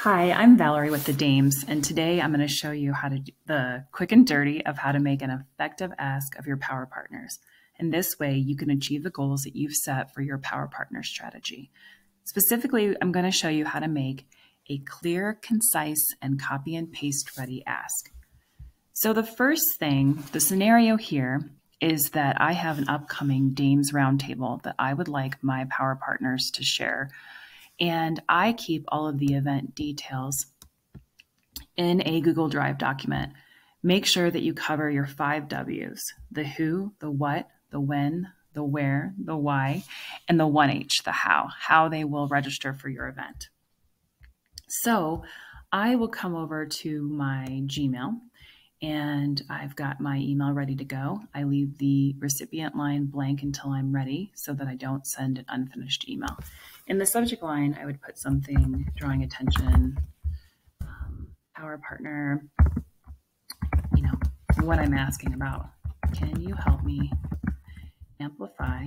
Hi, I'm Valerie with the Dames, and today I'm going to show you how to do the quick and dirty of how to make an effective ask of your power partners. In this way, you can achieve the goals that you've set for your power partner strategy. Specifically, I'm going to show you how to make a clear, concise, and copy and paste ready ask. So the first thing, the scenario here is that I have an upcoming Dames Roundtable that I would like my power partners to share and I keep all of the event details in a Google Drive document. Make sure that you cover your five W's the who, the what, the when, the where, the why, and the 1H, the how, how they will register for your event. So I will come over to my Gmail and I've got my email ready to go. I leave the recipient line blank until I'm ready so that I don't send an unfinished email. In the subject line, I would put something drawing attention, um, our partner, you know, what I'm asking about. Can you help me amplify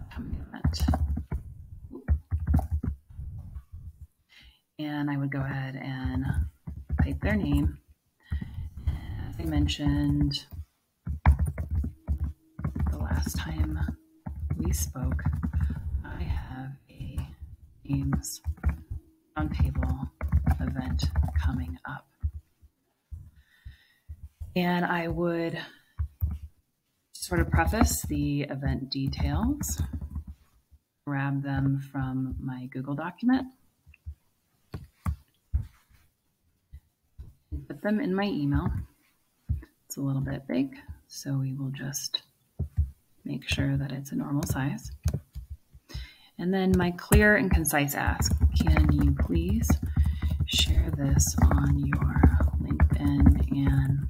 upcoming event? And I would go ahead and their name. As I mentioned the last time we spoke, I have a Dames Roundtable event coming up. And I would sort of preface the event details, grab them from my Google document, them in my email. It's a little bit big, so we will just make sure that it's a normal size. And then my clear and concise ask, can you please share this on your LinkedIn and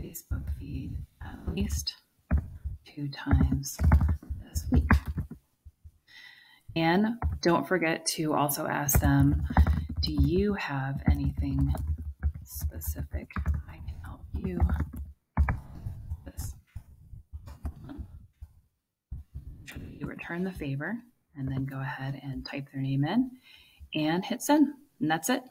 Facebook feed at least two times this week. And don't forget to also ask them, do you have anything specific I can help you you return the favor and then go ahead and type their name in and hit send. And that's it.